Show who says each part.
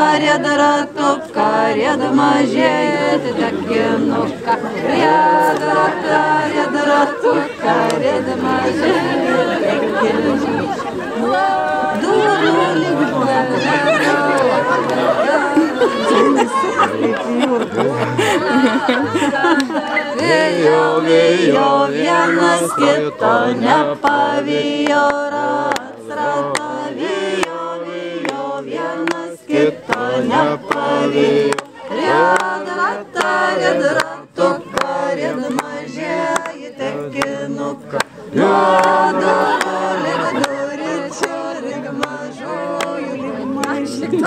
Speaker 1: Rieda ratuką, rieda mažėti tekinuką. Rieda ratuką, rieda ratuką, rieda mažėti tekinuką. Durų lyg Vėjo, vėjo, vienas kito nepavijo rats ratą. скитання праві, ряд рата, ряд ратока, ряд межя і таке нука. ряд ляда, ряд чорик ряд мажик.